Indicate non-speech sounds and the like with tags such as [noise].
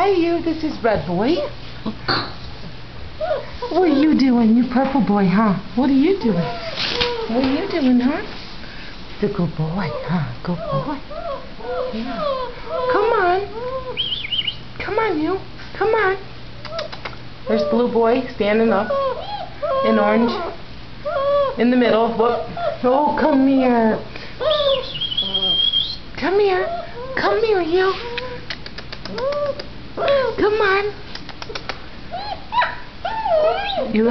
Hi, you. This is Red Boy. What are you doing, you purple boy, huh? What are you doing? What are you doing, huh? The good boy, huh? Good boy. Yeah. Come on. Come on, you. Come on. There's Blue Boy standing up in orange. In the middle. Whoop. Oh, come here. Come here. Come here, you. Come on. [laughs] You